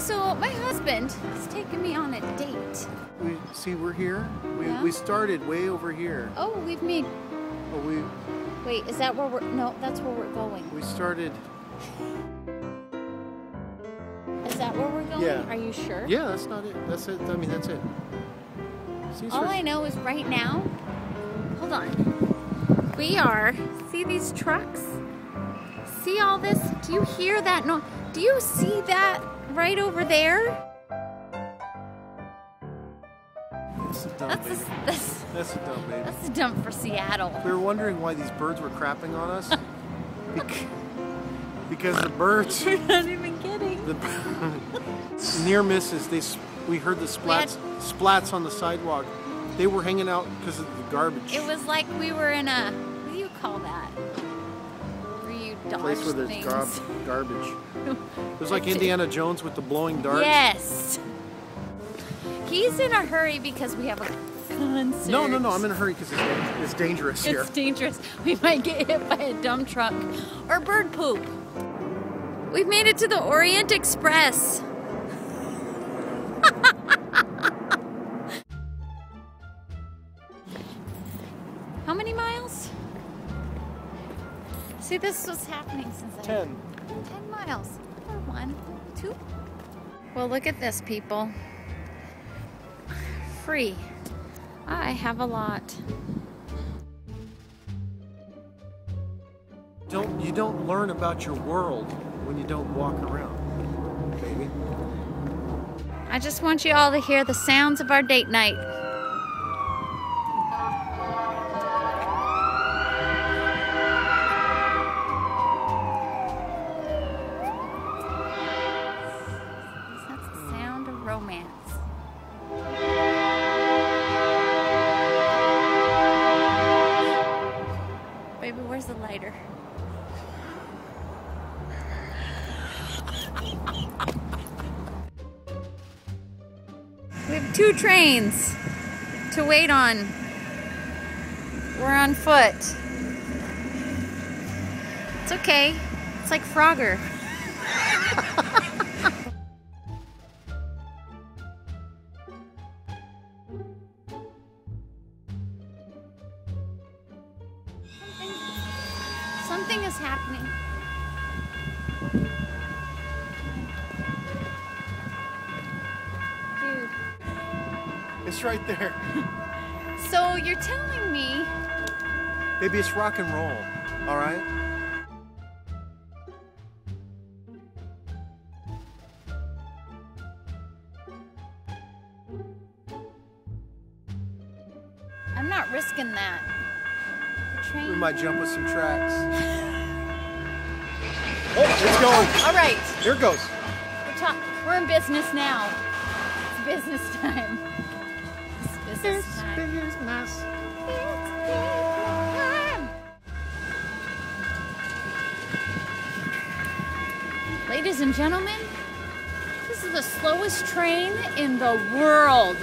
so my husband is taking me on a date. We see we're here. We, Yeah. we started way over here. Oh, we've made. Oh, we Wait, is that where we're? No, that's where we're going. we started. Is that where we're going? Yeah. Are you sure? Yeah, that's not it. That's it. I mean, that's it. See, All I know is right now. Hold on. We are. See these trucks? See all this? Do you hear that? No. Do you see that right over there? That's a dump, That's baby. a, that's That's a dump, baby. that's a dump for Seattle. We were wondering why these birds were crapping on us. Bec- because the birds, You're not even kidding. the near misses. They we heard the splats splats on the sidewalk. They were hanging out because of the garbage. It was like we were in a. What do you call that? Dodge place where there's gar- garbage. It was like Indiana Jones with the blowing darts. Yes. He's in a hurry because we have a concert. No, no, no. I'm in a hurry because it's, it's dangerous here. It's dangerous. We might get hit by a dump truck or bird poop. We've made it to the Orient Express. How many miles? See, this was happening since I Ten. 10 miles. Or one, two. Well, look at this, people. Free. I have a lot. Don't you don't learn about your world when you don't walk around, baby. I just want you all to hear the sounds of our date night. Baby, where's the lighter? We have two trains to wait on. We're on foot. It's okay. It's like Frogger. something is happening. Dude. It's right there, So you're telling me baby. It's rock and roll. All right. I'm not risking that. The train. We might jump with some tracks. Oh, let's go. All right, Here it goes. we're talk- We're in business now. It's business time. It's business time. business. It's business time. Ladies and gentlemen, this is the slowest train in the world.